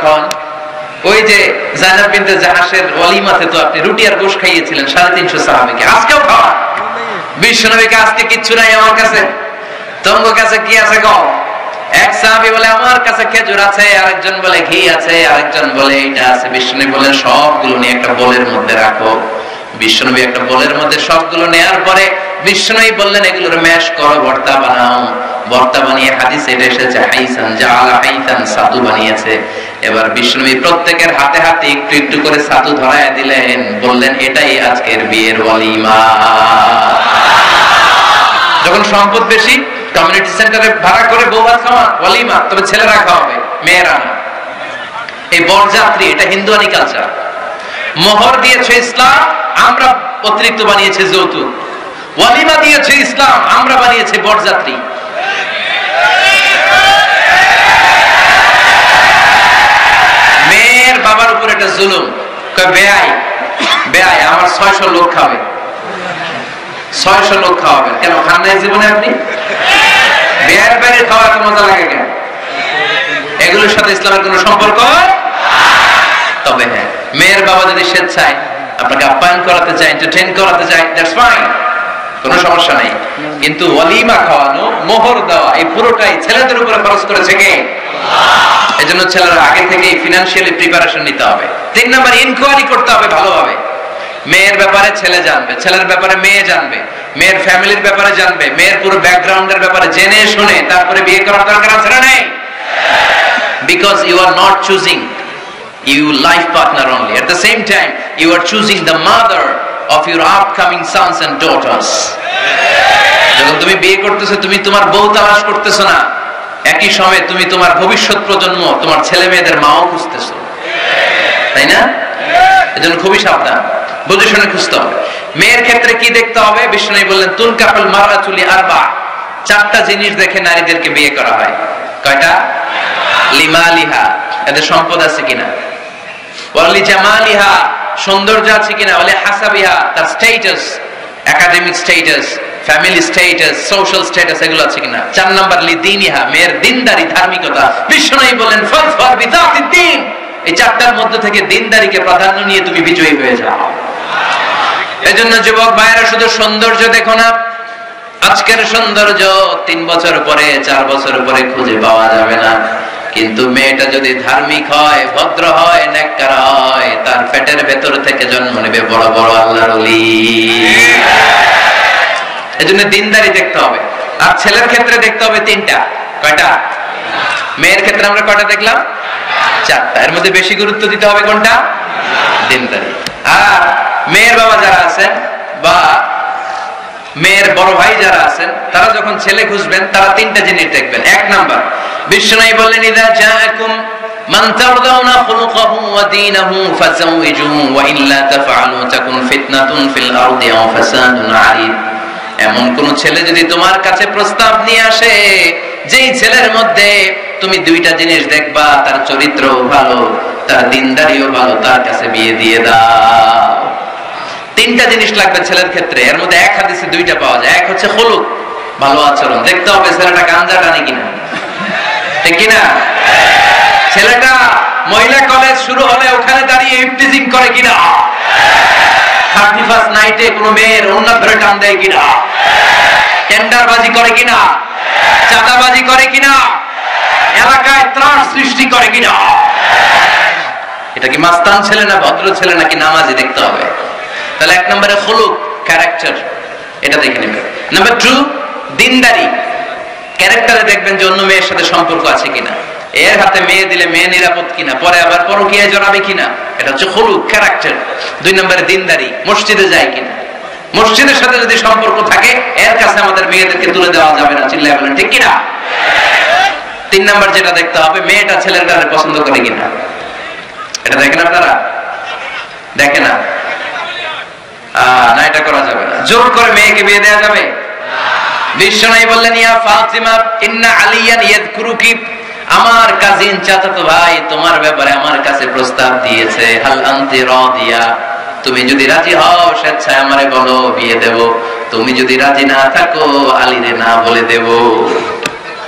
ওই যে জাইনাব বিনতে জাহাসের ওলিমাতে তো আপনি রুটি আর গোশ খাইয়েছিলেন, সাড়ে তিনশো সাহাবিকে। আজকেও খাওয়া বিশ্বনবীকে আজকে কিচ্ছু নাই আমার কাছে। তোমার কাছে কি আছে কম এক সাহাবি বলে, আমার কাছে খেজুর আছে। আরেকজন বলে, ঘি আছে। আরেকজন বলে, এটা আছে। বিষ্ণু বলেন সবগুলো নিয়ে একটা বোলের মধ্যে রাখো। বিষ্ণুনবী একটা বোলের মধ্যে সবগুলো নেয়ার পরে বিষ্ণুই বললেন, এগুলোর ম্যাশ করো, ভর্তা বানাও। ভর্তা বানিয়ে হাদিস এটা এসেছে, হাইসান জালা হাইসান সাধু বানিয়েছে। এবার বিষ্ণুবী প্রত্যেকের হাতে হাতে একটু একটু করে সাধু ধরায় দিলেন, বললেন, এটাই আজকের বিয়ের ওয়ালিমা। যখন সম্পদ বেশি কমিউনিটি সেন্টারে ভাড়া করে বউ ভাত খাওয়া? ওয়ালিমা, তবে ছেলেরা খাওয়াবে, মেয়েরা এই বরযাত্রী, এটা হিন্দুয়ানি কালচার মোহর দিয়েছে ইসলাম, আমরা অতিরিক্ত বানিয়েছে যৌতুক। ওয়ালিমা দিয়েছে ইসলাম, আমরা বানিয়েছে বরযাত্রী। মেয়ের বাবার উপর একটা জুলুম। বেআই বেআই, আমার ছয়শো লোক খাবে। ছয়শো লোক খাওয়াবেন। কেন, খান নাই জীবনে আপনি? বেয়ার বাইরে খাওয়া এত মজা লাগে কেন? এগুলোর সাথে ইসলামের কোন সম্পর্ক? তবে হ্যাঁ মেয়ের বাবা যদি স্বেচ্ছায় আপনাকে আপ্যায়ন করাতে চায় এন্টারটেইন করাতে চায় দ্যাটস ফাইন কোনো সমস্যা নাই। কিন্তু ওয়ালিমা খাওয়ানো, মোহর দেওয়া, এই পুরোটাই ছেলেদের উপরে খরচ করেছে কে? এই জন্য ছেলেরা আগে থেকেই ফিনান্সিয়ালি প্রিপারেশন নিতে হবে। তিন নম্বর ইনকোয়ারি করতে হবে ভালোভাবে। মেয়ের ব্যাপারে ছেলে জানবে, ছেলের ব্যাপারে মেয়ে জানবে, মেয়ের ফ্যামিলির ব্যাপারে জানবে, মেয়ের পুরো ব্যাকগ্রাউন্ডের ব্যাপারে জেনে শুনে তারপরে বিয়ে করার দরকার আছে না নেই? Because you are not choosing you life partner only at the same time you are choosing the mother of your upcoming sons and daughters যখন তুমি বিয়ে করতেছো, তুমি তোমার বউ তালাশ করতেছো না। একই সময়ে তুমি তোমার ভবিষ্যৎ প্রজন্ম, তোমার ছেলে মেয়েদের মাও খুঁজতেছো। তাই না? এজন্য খুবই সাবধান। বুঝে শুনে খুঁজতে মেয়ের ক্ষেত্রে কি দেখতে হবে? বিষ্ণু বললেন তুল কাপল মারা চুলি আর বা চারটা জিনিস দেখে নারীদেরকে বিয়ে করা হয়। কয়টা? লিমা লিহা এদের সম্পদ আছে কিনা? সৌন্দর্য আছে কিনা? তার status academic status family status social status এগুলো আছে কিনা? চার নাম্বার লি দিনিহা মেয়ের দিনদারি, ধার্মিকতা। বিষ্ণু বলেন ফল ফল বিদাতি দিন এই চারটার মধ্যে থেকে দিনদারিকে প্রাধান্য নিয়ে তুমি বিজয়ী হয়ে যাও। এজন্য যুবক ভাইয়েরা, শুধু সৌন্দর্য দেখো না। আজকের সৌন্দর্য তিন বছর পরে, চার বছর পরে খুঁজে পাওয়া যাবে না। কিন্তু মেয়েটা যদি ধার্মিক হয়, ভদ্র হয় নেককার হয়, তার পেটের ভেতর থেকে জন্ম নেবে বড় বড় আল্লাহর অলি এজন্য দিনদারি দেখতে হবে। আর ছেলের ক্ষেত্রে দেখতে হবে তিনটা। কয়টা? মেয়ের ক্ষেত্রে আমরা কয়টা দেখলাম? চারটা। এর মধ্যে বেশি গুরুত্ব দিতে হবে কোনটা? দিনদারি। আর মেয়ের বাবা যারা আছেন বা মেয়ের বড় ভাই যারা আছেন, তারা যখন ছেলে খুঁজবেন, তারা তিনটা জিনিস দেখবেন। এক নাম্বার বিষ্ণুই বললেন, ইদা মান তারদাউনা খুলুকাহু ওয়া ওয়া ইল্লা তাফআলু, তাকুন ফিতনাতুন ফিল আরদি ওয়া ফাসাদুন এমন কোন ছেলে যদি তোমার কাছে প্রস্তাব নিয়ে আসে, যেই ছেলের মধ্যে তুমি দুইটা জিনিস দেখবা, তার চরিত্র ভালো, তার দিনদারিও ভালো, তার কাছে বিয়ে দিয়ে দাও। তিনটা জিনিস লাগবে ছেলের ক্ষেত্রে, এর মধ্যে এক হাদিসে দুইটা পাওয়া যায়। এক হচ্ছে হলুক ভালো আচরণ। দেখতে হবে ছেলেটা গাঞ্জা টানে কিনা। কিনা? ছেলেটা মহিলা কলেজ শুরু হলে ওখানে দাঁড়িয়ে করে কিনা? থার্টি ফার্স্ট নাইটে কোনো মেয়ের অন্য ধরে টান দেয় কিনা? করে কিনা? চাঁদাবাজি করে কিনা? এলাকায় ত্রাস সৃষ্টি করে কিনা? এটা কি মাস্তান ছেলে না ভদ্র ছেলে নাকি নামাজি দেখতে হবে? তাহলে এক নম্বরে হলুক ক্যারেক্টার এটা দেখে নেবেন। নাম্বার টু দিনদারি। ক্যারেক্টারে দেখবেন যে অন্য মেয়ের সাথে সম্পর্ক আছে কিনা। এর হাতে মেয়ে দিলে মেয়ে নিরাপদ কিনা, পরে আবার পরকিয়ায় জড়াবে কিনা। এটা হচ্ছে হলুক ক্যারেক্টার দুই নম্বরে দিনদারি, মসজিদে যায় কিনা। মসজিদের সাথে যদি সম্পর্ক থাকে, এর কাছে আমাদের মেয়েদেরকে তুলে দেওয়া যাবে না, চিল্লায় বলেন, ঠিক কিনা? তিন নাম্বার যেটা দেখতে হবে, মেয়েটা ছেলের গানে পছন্দ করে কিনা। এটা দেখেন আপনারা? দেখে না? তুমি যদি রাজি হও, স্বেচ্ছায় আমারে বলো, বিয়ে দেব। তুমি যদি রাজি না থাকো, আলীরে না বলে দেব।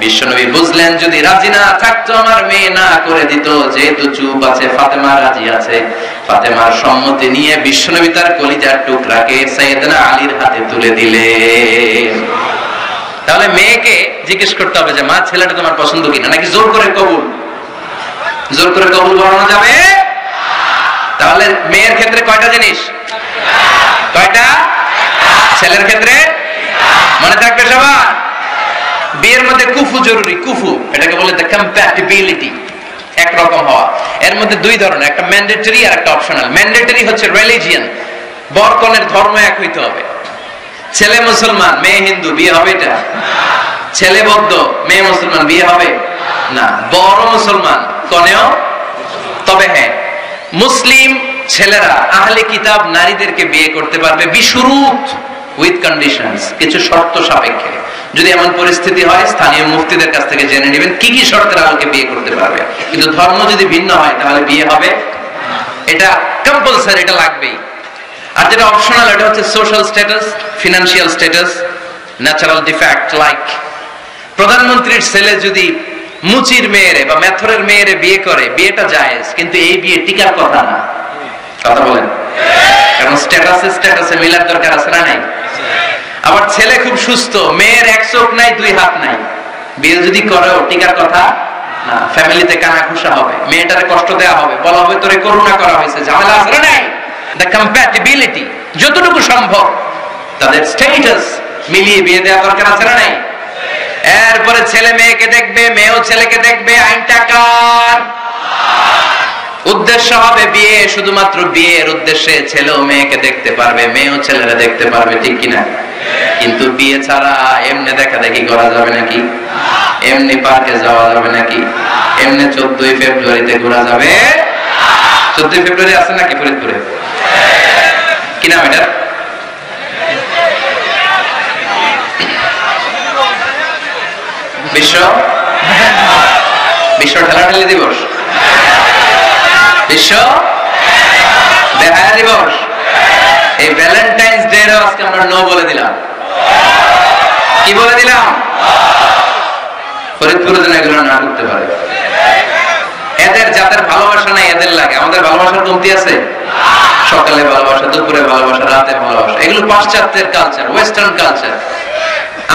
বিশ্বনবী বুঝলেন, যদি রাজি না থাকতো, আমার মেয়ে না করে দিত। যেহেতু চুপ আছে, ফাতেমা রাজি আছে। ফাতেমার সম্মতি নিয়ে বিশ্বনবী তার কলিজার টুকরাকে সাইয়েদনা আলীর হাতে তুলে দিলেন তাহলে মেয়েকে জিজ্ঞেস করতে হবে যে, মা, ছেলেটা তোমার পছন্দ কিনা? নাকি জোর করে কবুল? জোর করে কবুল করানো যাবে? তাহলে মেয়ের ক্ষেত্রে কয়টা জিনিস? কয়টা? ছেলের ক্ষেত্রে মনে থাকবে সবার বিয়ের মধ্যে কুফু জরুরি, কুফু, এটাকে বলে দ্য কম্প্যাটিবিলিটি একরকম হওয়া। এর মধ্যে দুই ধরনের, একটা ম্যান্ডেটরি আর একটা অপশনাল ম্যান্ডেটরি হচ্ছে রিলিজিয়ান বরকনের ধর্ম এক হইতে হবে। ছেলে মুসলমান, মেয়ে হিন্দু, বিয়ে হবে এটা? ছেলে বৌদ্ধ, মেয়ে মুসলমান, বিয়ে হবে? না। বড় মুসলমান, কনেও? তবে হ্যাঁ। মুসলিম ছেলেরা, আহলে কিতাব নারীদেরকে বিয়ে করতে পারবে বিশুরুত উইথ কন্ডিশনস কিছু শর্ত সাপেক্ষে। যদি এমন পরিস্থিতি হয়, স্থানীয় মুফতিদের কাছ থেকে জেনে নেবেন কি কি শর্তের আলোকে বিয়ে করতে পারবে। কিন্তু ধর্ম যদি ভিন্ন হয়, তাহলে বিয়ে হবে এটা কম্পালসারি এটা লাগবেই। আর যেটা অপশনাল এটা হচ্ছে social status financial status natural defect like প্রধানমন্ত্রীর ছেলে যদি মুচির মেয়েরে বা মেথরের মেয়েরে বিয়ে করে, বিয়েটা জায়েজ, কিন্তু এই বিয়ে টিকার কথা না। কথা বলেন। কারণ স্ট্যাটাসে স্ট্যাটাসে মিলার দরকার আছে না নাই? আবার ছেলে খুব সুস্থ, মেয়ের এক চোখ নাই, দুই হাত নাই। বিয়ে যদি করেও টিকার কথা? না, ফ্যামিলিতে কানা হবে। মেয়েটারে কষ্ট দেওয়া হবে। বলা হবে, তোরে করুণা করা হয়েছে, ঝামেলা নাই? দ্য কম্প্যাটিবিলিটি যতটুকু সম্ভব, তাদের স্টেটাস মিলিয়ে বিয়ে দেওয়া দরকার আছে না নাই? এরপরে ছেলে মেয়েকে দেখবে, মেয়েও ছেলেকে দেখবে, আইনটা কার? উদ্দেশ্য হবে বিয়ে, শুধুমাত্র বিয়ের উদ্দেশ্যে ছেলেও মেয়েকে দেখতে পারবে, মেয়েও ছেলেরা দেখতে পারবে, ঠিক কিনা? কিন্তু বিয়ে ছাড়া এমনি দেখা দেখি করা যাবে নাকি? এমনি পার্কে যাওয়া যাবে নাকি? এমনি চোদ্দই ফেব্রুয়ারিতে ঘোরা যাবে? চোদ্দই ফেব্রুয়ারি আছে নাকি ফরিদপুরে? কি নাম এটা বিশ্ব? বিশ্ব ঠেলাঠেলি দিবস? বিশ্ব বেহায়া দিবস এই ভ্যালেন্টাইন্স ডে আজকে আমরা নো বলে দিলাম। কি বলে দিলাম? ফরিদপুরে যেন এগুলো না করতে পারে। এদের যাদের ভালোবাসা নাই, এদের লাগে। আমাদের ভালোবাসার কমতি আছে? সকালে ভালোবাসা, দুপুরে ভালোবাসা রাতে ভালোবাসা। এগুলো পাশ্চাত্যের কালচার ওয়েস্টার্ন কালচার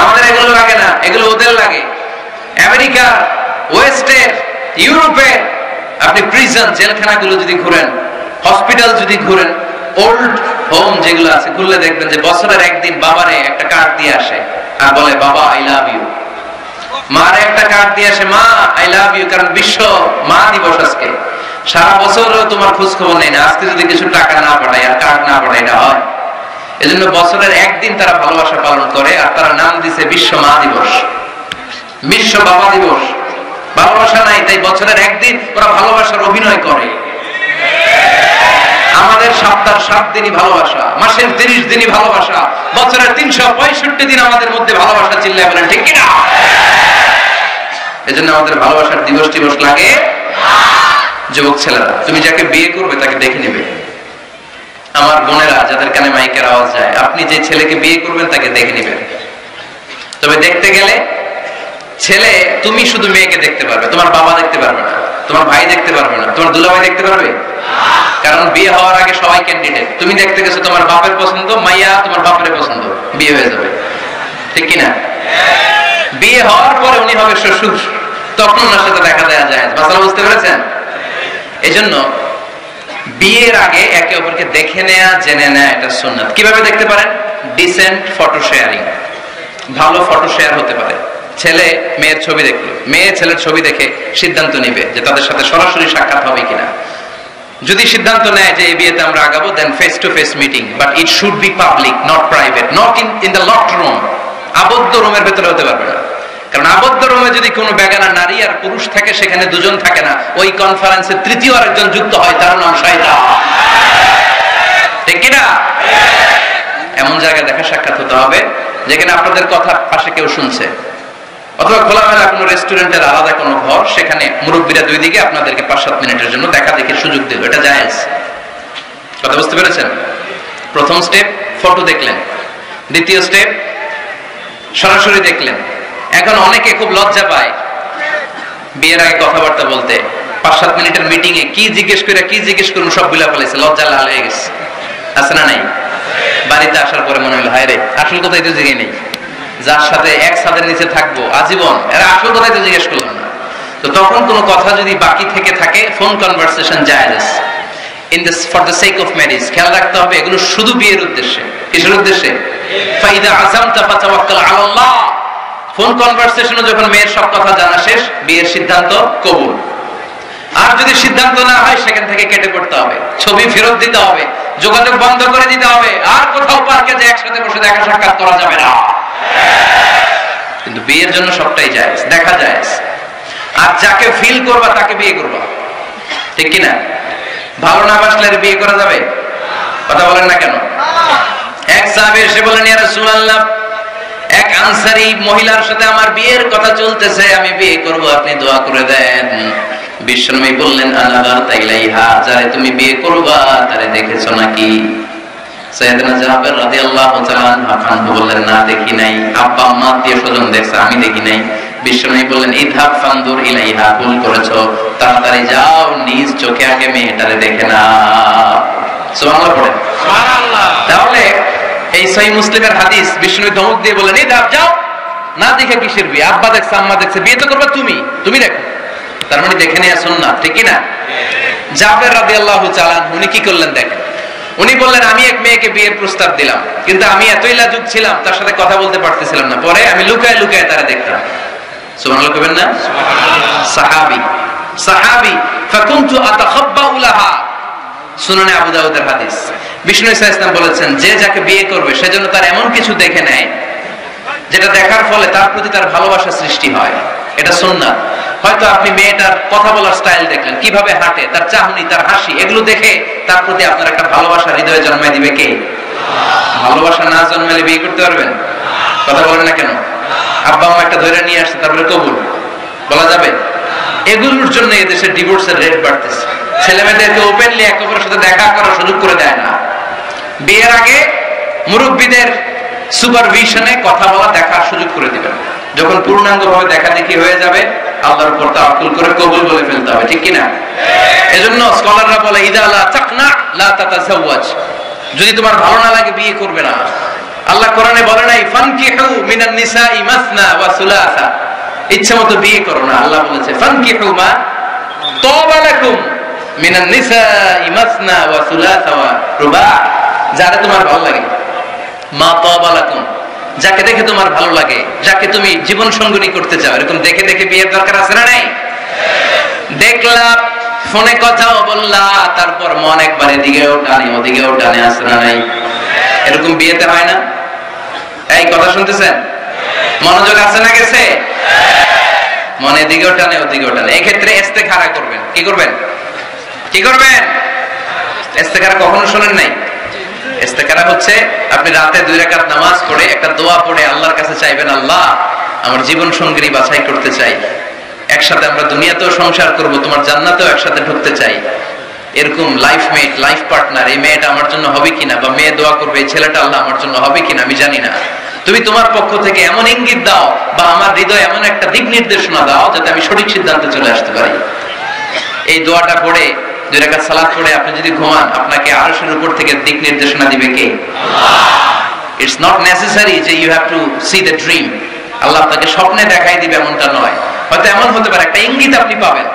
আমাদের এগুলো লাগে না। এগুলো ওদের লাগে। আমেরিকা ওয়েস্টের ইউরোপের আপনি প্রিজন জেলখানাগুলো যদি ঘুরেন হসপিটাল যদি ঘুরেন ওল্ড হোম যেগুলো আছে ঘুরলে দেখবেন যে বছরের একদিন বাবারে একটা কার্ড দিয়ে আসে। আর বলে, বাবা আই লাভ ইউ মারে একটা কার্ড দিয়ে আসে, মা আই লাভ ইউ কারণ বিশ্ব মা দিবস আজকে। সারা বছরও তোমার খোঁজ খবর নেই না। আজকে যদি কিছু টাকা না পাঠায় আর কার্ড না পাঠায়, এটা হয়। এজন্য বছরের একদিন তারা ভালোবাসা পালন করে আর তারা নাম দিছে বিশ্ব মা দিবস। বিশ্ব বাবা দিবস। ভালোবাসা নাই, তাই বছরের একদিন ওরা ভালোবাসার অভিনয় করে। আমাদের সপ্তাহ সাত দিনই ভালোবাসা, মাসের তিরিশ দিনই ভালোবাসা, বছরের তিনশো পঁয়ষট্টি দিন আমাদের মধ্যে ভালোবাসা চিল্লায় বলেন, ঠিক কিনা? এজন্য আমাদের ভালোবাসার দিবস টিবস লাগে? যুবক ছেলেরা, তুমি যাকে বিয়ে করবে তাকে দেখে নেবে। আমার বোনেরা, যাদের কানে মাইকের আওয়াজ যায়, আপনি যে ছেলেকে বিয়ে করবেন তাকে দেখে নেবেন। তবে দেখতে গেলে ছেলে, তুমি শুধু মেয়েকে দেখতে পারবে, তোমার বাবা দেখতে পারবে না, তোমার ভাই দেখতে পারবে না, তোমার দুলাভাই দেখতে পারবে? কারণ বিয়ে হওয়ার আগে সবাই ক্যান্ডিডেট তুমি দেখতে গেছো তোমার বাপের পছন্দ, মাইয়া তোমার বাপের পছন্দ, বিয়ে হয়ে যাবে। ঠিক কিনা? বিয়ে হওয়ার পরে উনি হবে শ্বশুর, তখন ওনার সাথে দেখা দেওয়া যায়। মাসালা বুঝতে পেরেছেন? এই জন্য বিয়ের আগে একে অপরকে দেখে নেয়া, জেনে নেয়া, এটা সুন্নাত। কীভাবে দেখতে পারেন? ডিসেন্ট ফটো শেয়ারিং ভালো ফটো শেয়ার হতে পারে। ছেলে মেয়ের ছবি দেখল। মেয়ে ছেলের ছবি দেখে সিদ্ধান্ত নিবে যে তাদের সাথে সরাসরি সাক্ষাৎ হবে কিনা। যদি সিদ্ধান্ত নেয় যে এই বিয়েতে আমরা আগাবো then face to face meeting but it should be public not private not in in the locked room আবদ্ধ রুমের ভেতরে হতে পারবে না। কারণ আবদ্ধ রুমে যদি কোনো বেগানা নারী আর পুরুষ থাকে, সেখানে দুজন থাকে না। ওই কনফারেন্সে তৃতীয় আরেকজন যুক্ত হয়, তার নাম শাহিদা ঠিক কিনা? এমন জায়গায় দেখা সাক্ষাৎ হতে হবে, যেখানে আপনাদের কথা পাশে কেউ শুনছে। অথবা খোলামেলা কোনো রেস্টুরেন্টের আলাদা কোনো ঘর, সেখানে মুরব্বীরা দুই দিকে আপনাদেরকে পাঁচ সাত মিনিটের জন্য দেখা দেখে সুযোগ দিল এটা জায়েজ। কথা বুঝতে পেরেছেন? প্রথম স্টেপ, ফটো দেখলেন। দ্বিতীয় স্টেপ, সরাসরি দেখলেন। এখন অনেকে খুব লজ্জা পায় বিয়ের আগে কথাবার্তা বলতে। পাঁচ সাত মিনিটের মিটিং এ কি জিজ্ঞেস করে, কি জিজ্ঞেস করুন সবগুলা ফেলেছে লজ্জা লাল হয়ে গেছে। আছে না নাই? বাড়িতে আসার পরে মনে হলো, হায় রে, আসল কোথায় তো জিগে নেই। যার সাথে এক ছাদের নিচে থাকব, আজীবন। এরা আসল কোথায় তো জিজ্ঞেস করলাম না। তো তখন কোনো কথা যদি বাকি থেকে থাকে ফোন কনভারসেশন জায়েজ। In this for the sake of marriage খেয়াল রাখতে হবে, এগুলো শুধু বিয়ের উদ্দেশ্যে। কিসের উদ্দেশ্যে? ফাইদা আযামতা ফাতাওয়াক্কাল আলাল্লাহ ফোন কনভারসেশনে যখন মেয়ের সব কথা জানা শেষ, বিয়ের সিদ্ধান্ত কবুল। আর যদি সিদ্ধান্ত না হয়, সেখান থেকে কেটে পড়তে হবে। ছবি ফেরত দিতে হবে, যোগাযোগ বন্ধ করে দিতে হবে। আর কোথাও পার্কে যে একসাথে বসে দেখা সাক্ষাৎ করা যাবে না। কিন্তু বিয়ের জন্য সবটাই যায় দেখা যায় আর যাকে ফিল করবা, তাকে বিয়ে করবা। ঠিক কিনা? ভালো না বাসলে বিয়ে করা যাবে? কথা বলেন না কেন? এক সাহাবী এসে বলেন এক আনসারি মহিলার সাথে আমার বিয়ের কথা চলতেছে, আমি বিয়ে করব, আপনি দোয়া করে দেন। বিশ্বনবী বললেন আনাদার তাইলাইহা যারে তুমি বিয়ে করবা, তারে দেখেছ নাকি? সৈয়দনা জাবের রাদিয়াল্লাহু তাআলা আনহু বললেন না দেখি নাই। আব্বা আম্মা আত্মীয় স্বজন দেখছে আমি দেখি নাই। বিশ্বনবী বললেন ইদহাব ফানদুর ইলাইহা ভুল করেছ। তাড়াতাড়ি যাও নিজ চোখে আগে মেয়েটারে দেখে না সুবহানাল্লাহ পড়েন। তাহলে এই সহি মুসলিমের হাদিস বিষ্ণু ধমক দিয়ে বলেন যাও। না দেখে কিসের বিয়ে? আব্বা দেখছে আম্মা দেখছে বিয়ে তো করবে তুমি। তুমি দেখো। তার মানে দেখে আসুন না ঠিক না জাবের রাদি আল্লাহ চালান উনি কি করলেন দেখেন? উনি বললেন, আমি এক মেয়েকে বিয়ের প্রস্তাব দিলাম, কিন্তু আমি এতই লাজুক ছিলাম, তার সাথে কথা বলতে পারতেছিলাম না। পরে আমি লুকায় লুকায় তারা দেখতাম যেটা দেখার ফলে তার প্রতি তার ভালোবাসা সৃষ্টি হয়। এটা সুন্নাত। হয়তো আপনি মেয়েটার কথা বলার স্টাইল দেখলেন, কীভাবে হাঁটে, তার চাহনি, তার হাসি, এগুলো দেখে তার প্রতি আপনার একটা ভালোবাসা, হৃদয়ে জন্মায় দিবে কে? ভালোবাসা না জন্মালে বিয়ে করতে পারবেন? কথা বলেন না কেন? আব্বা আম্মা একটা ধরে নিয়ে আসছে, তারপরে কবুল। বলা যাবে? এগুলোর জন্য এদেশের ডিভোর্সের রেট বাড়তেছে। ছেলে মেয়েদেরকে ওপেনলি একে অপরের সাথে দেখা করার সুযোগ করে দেয় না। বিয়ের আগে মুরব্বীদের সুপারভিশনে কথা বলা, দেখার সুযোগ করে দিবেন। যখন পূর্ণাঙ্গ ভাবে দেখা দেখি হয়ে যাবে আল্লাহর উপর তাওয়াক্কুল করে কবুল বলে ফেলতে হবে, ঠিক এজন্য স্কলাররা বলে, ইদা লা তাকনা, লা তাতাজাওয়াজ। যদি তোমার ভালো না লাগে, বিয়ে করবে না। আল্লাহ কোরআনে বলে নাই, ফানকিহু মিনান নিসাই মাসনা ওয়া সুলাসা। ইচ্ছা মতো বিয়ে করো না, আল্লাহ বলেছে, ফানকিহু মা লাকুম মিনান ওয়া সুলাসা ওয়া রুবা। যারা তোমার ভালো লাগে। মা তাবা লাকুম। যাকে দেখে তোমার ভালো লাগে, যাকে তুমি জীবন সঙ্গনী করতে চাও, এরকম দেখে দেখে বিয়ের দরকার আছে না নাই? দেখলাম, ফোনে কথাও বললা, তারপর মন একবার এদিকেও টানে ওদিকেও টানে না নাই? এরকম বিয়েতে হয় না? এই কথা শুনতেছেন? মনোযোগ আছে না গেছে? মনে দিকেও টানে ওদিকেও টানে এক্ষেত্রে এস্তেখারা করবেন। কি করবেন? কি করবেন? এস্তেখারা কখনো শোনেন নাই? ইস্তেকারা হচ্ছে, আপনি রাতে দুই রাকাত নামাজ পড়ে একটা দোয়া পড়ে আল্লাহর কাছে চাইবেন, আল্লাহ, আমার জীবন সঙ্গী বাছাই করতে চাই। একসাথে আমরা দুনিয়াতেও সংসার করব, তোমার জান্নাতেও একসাথে ঢুকতে চাই। এরকম লাইফ মেট লাইফ পার্টনার এই মেয়েটা আমার জন্য হবে কিনা বা মেয়ে দোয়া করবে, এই ছেলেটা আল্লাহ আমার জন্য হবে কিনা, আমি জানি না। তুমি তোমার পক্ষ থেকে এমন ইঙ্গিত দাও বা আমার হৃদয় এমন একটা দিক নির্দেশনা দাও যাতে আমি সঠিক সিদ্ধান্তে চলে আসতে পারি। এই দোয়াটা পড়ে দুই রাকাত সালাত পড়ে আপনি যদি ঘুমান আপনাকে আরশের উপর থেকে দিক নির্দেশনা দিবে কে? ইটস নট নেসেসারি যে you have to see the dream আল্লাহ আপনাকে স্বপ্নে দেখাই দিবে এমনটা নয়। হয়তো এমন হতে পারে একটা ইঙ্গিত আপনি পাবেন।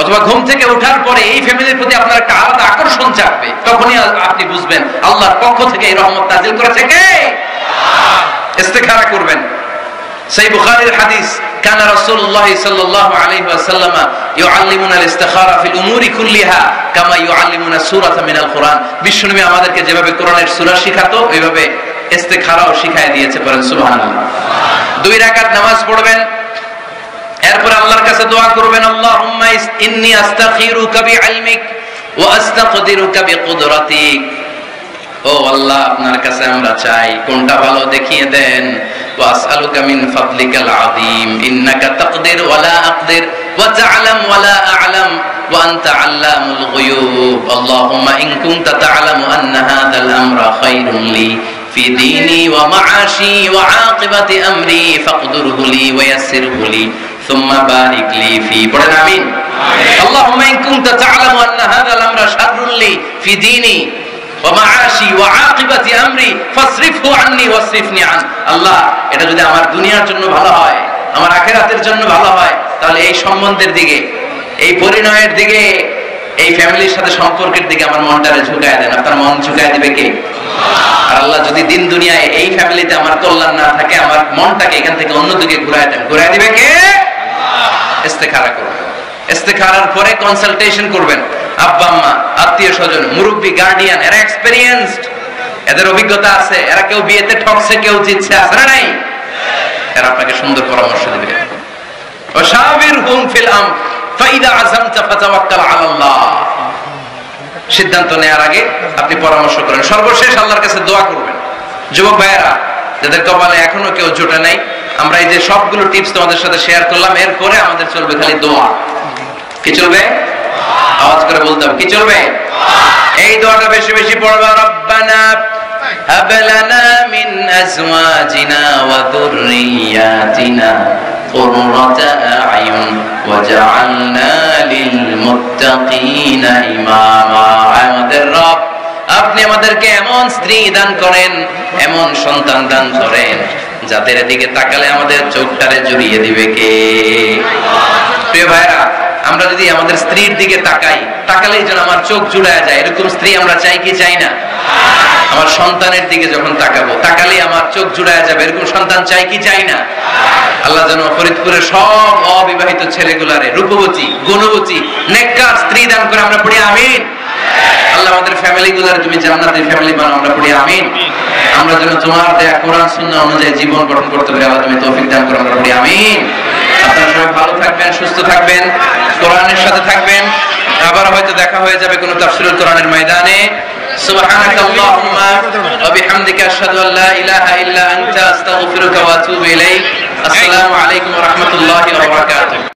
অথবা ঘুম থেকে ওঠার পরে এই ফ্যামিলির প্রতি আপনার একটা আলাদা আকর্ষণ চাপবে তখনই আপনি বুঝবেন আল্লাহর পক্ষ থেকে এই রহমত নাজিল করেছে কে? ইস্তেখারা করবেন। সেই বুখারীর হাদিস كان رسول الله صلى الله عليه وسلم يعلمنا الاستخارة في الأمور كلها كما يعلمنا سورة من القرآن বিশ্বনবী আমাদেরকে যেভাবে কোরআনের সূরা শিখাতো ওইভাবে ইস্তেখারাও শিখায় দিয়েছে পড়েন সুবহানাল্লাহ দুই রাকাত নামাজ পড়বেন এরপর আল্লাহর কাছে দোয়া করবেন আল্লাহুম্মা ইন্নী আস্তাগফিরুকা বিইলমিক ওয়া আস্তাকদিরুকা বিকুদরাতিক ও আল্লাহ আপনার কাছে আমরা চাই কোনটা ভালো দেখিয়ে দেন واسالك من فضلك العظيم انك تقدر ولا اقدر وتعلم ولا اعلم وانت علام الغيوب اللهم ان كنت تعلم ان هذا الامر خير لي في ديني ومعاشي وعاقبة أمري فاقدره لي ويسره لي ثم بارك لي في পড়েন আমিন اللهم إن كنت تعلم أن هذا الأمر شر لي في ديني ومعاشي وعاقبة أمري فاصرفه عني واصرفني عن আল্লাহ এটা যদি আমার দুনিয়ার জন্য ভালো হয় আমার আখেরাতের জন্য ভালো হয় তাহলে এই সম্বন্ধের দিকে এই পরিণয়ের দিকে এই ফ্যামিলির সাথে সম্পর্কের দিকে আমার মনটারে ঝুঁকায় দেন আপনার মন ঝুঁকায় দিবে কে আর আল্লাহ যদি দিন দুনিয়ায় এই ফ্যামিলিতে আমার কল্যাণ না থাকে আমার মনটাকে এখান থেকে অন্যদিকে ঘুরায় দেন ঘুরায় দিবে কে ইস্তেখারা করবেন ইস্তেখারার পরে কনসালটেশন করবেন। আব্বা, আম্মা, আত্মীয় স্বজন, মুরব্বী গার্ডিয়ান এরা এক্সপেরিয়েন্সড এদের অভিজ্ঞতা আছে, এরা কেউ বিয়েতে ঠকছে, কেউ জিতছে, আছে না নাই? এরা আপনাকে সুন্দর পরামর্শ ওয়াশাবিরহুম ফিল আম ফাইদা আলাল্লাহ। সিদ্ধান্ত নেওয়ার আগে আপনি পরামর্শ করেন। সর্বশেষ আল্লাহর কাছে দোয়া করবেন। যুবক ভাইয়েরা যাদের কপালে এখনো কেউ জোটে নাই আমরা এই যে সবগুলো টিপস তোমাদের সাথে শেয়ার করলাম এরপরে আমাদের চলবে খালি দোয়া কি চলবে আওয়াজ করে বলতে হবে কি চলবে এই দোয়াটা বেশি বেশি পড়বা রব্বানা هب لنا من أزواجنا وذرياتنا قرة أعين وجعلنا للمتقين إماما আমাদের রব আপনি আমাদেরকে এমন স্ত্রী দান করেন, এমন সন্তান দান করেন, যাদের দিকে তাকালে আমাদের চোখটারে জড়িয়ে দিবে কে? প্রিয় ভাইরা আমরা যদি আমাদের স্ত্রীর দিকে তাকাই, তাকালেই যেন আমার চোখ জুড়ায় যায়। এরকম স্ত্রী আমরা চাই কি চাই না? আমার সন্তানের দিকে যখন তাকাবো, তাকালেই আমার চোখ জুড়ায় যাবে। এরকম সন্তান চাই কি চাই না? আল্লাহ যেন ফরিদপুরের সব অবিবাহিত ছেলেগুলারে রূপবতী, গুণবতী, নেককার স্ত্রী দান করে আমরা পড়ি, আমিন। আল্লাহ আমাদের ফ্যামিলি গুলার তুমি জান্নাতের ফ্যামিলি বানাও আমরা পড়ি আমিন আমরা যেন তোমার দেয়া কোরআন সুন্নাহ অনুযায়ী জীবন গঠন করতে পারি আল্লাহ তুমি তৌফিক দান করো আমরা পড়ি আমিন আপনারা সবাই ভালো থাকবেন সুস্থ থাকবেন কোরআনের সাথে থাকবেন আবার হয়তো দেখা হয়ে যাবে কোনো তাফসিরুল কোরআনের ময়দানে سبحانك اللهم وبحمدك أشهد أن لا إله إلا أنت أستغفرك وأتوب إليك السلام عليكم ورحمة الله وبركاته